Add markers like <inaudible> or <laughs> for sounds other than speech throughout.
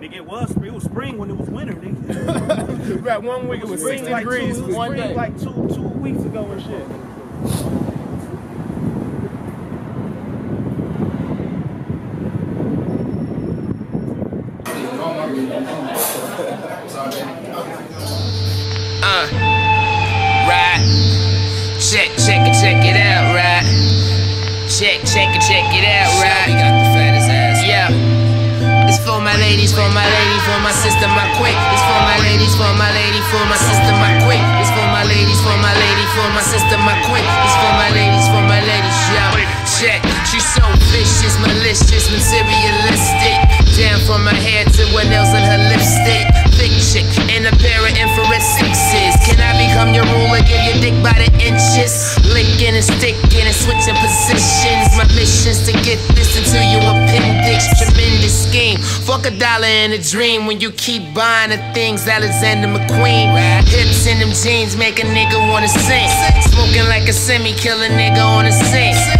Nigga, it was it was spring when it was winter, nigga. <laughs> Right, one week it was Spring 60 like degrees. two, One day. like two two weeks ago and shit. Uh, right. Check, check it, check it out, right. Check, check it, check it out, right. We got the fattest ass. Yeah. It's for my ladies, for my ladies, for my sister, my quick. It's for my ladies, for my lady, for my sister, my quick. It's for my ladies, for my lady, for my sister, my quick. It's for my ladies, for my ladies, yeah. Check, she's so vicious, malicious, materialistic. Down from her hair to her nails and her become your ruler? Give your dick by the inches. Licking and sticking and switching positions. My mission's to get this into your appendix. Tremendous scheme. Fuck a dollar in a dream when you keep buying the things Alexander McQueen. Hips in them jeans make a nigga wanna sing. Smoking like a semi, kill a nigga on a scene.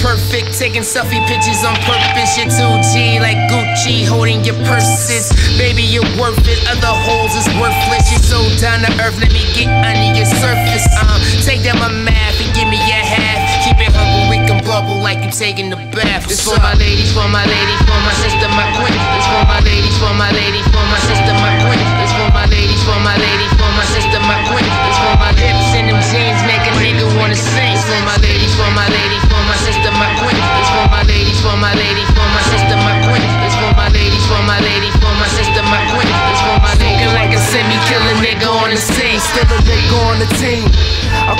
Perfect, taking selfie pictures on purpose. You're 2G like Gucci, holding your purses. Baby, you're worth it. Other holes is worthless. You're so down to earth, let me get under your surface. Um, take down my math and give me your half. Keep it humble, we can bubble like you're taking a bath. It's for my ladies, for my ladies, for my sister, my queen. It's for my ladies, for my ladies,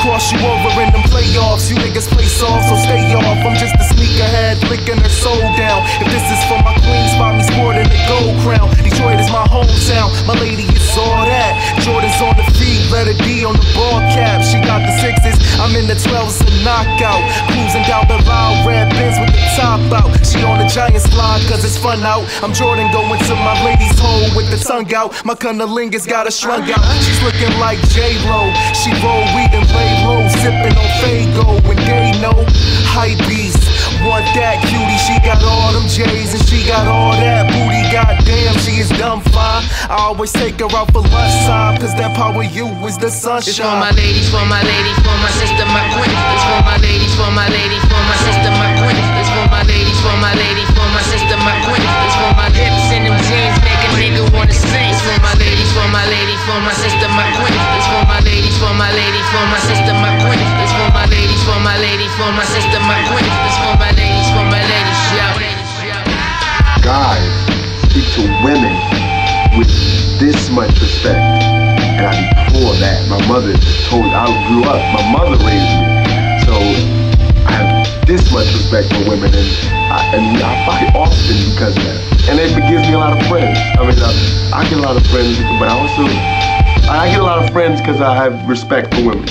cross you over in them playoffs. You niggas play soft, so stay off. I'm just a sneakerhead, flicking her soul down. If this is for my queen, spot me sporting the gold crown. Detroit is my hometown. My lady is all that. Jordan's on the feet, letter D on the ball cap. She got the sixes. I'm in the 12s, a knockout. Cruising down the top out. She on the Giants slide, cause it's fun out. I'm Jordan going to my lady's hole with the tongue out. My cunnilingus got her shrunk out. She's looking like J-Lo. She roll weed and lay low, sipping on Faygo and they know. Hype beast, want that cutie. She got all them J's and she got all that booty. Goddamn, she is dumb fine. I always take her out for lunchtime, cause that power you is the sunshine. It's for my ladies, for my ladies, for my sister, my queen. It's for my ladies, for my ladies, for my sister, my queen. For my ladies, for my sister, my queen. It's for my hips and them jeans, make a nigga wanna sing. It's for my ladies, for my ladies, for my sister, my queen. It's for my ladies, for my ladies, for my sister, my queen. It's for my ladies, for my ladies, for my sister, my queen. It's for my ladies, for my ladies, guys speak to women with this much respect. And I deplore that. My mother just told I grew up, my mother raised me. So this much respect for women and I, and I fight often because of that. And it gives me a lot of friends. I mean, I, I get a lot of friends, but I also, I get a lot of friends because I have respect for women.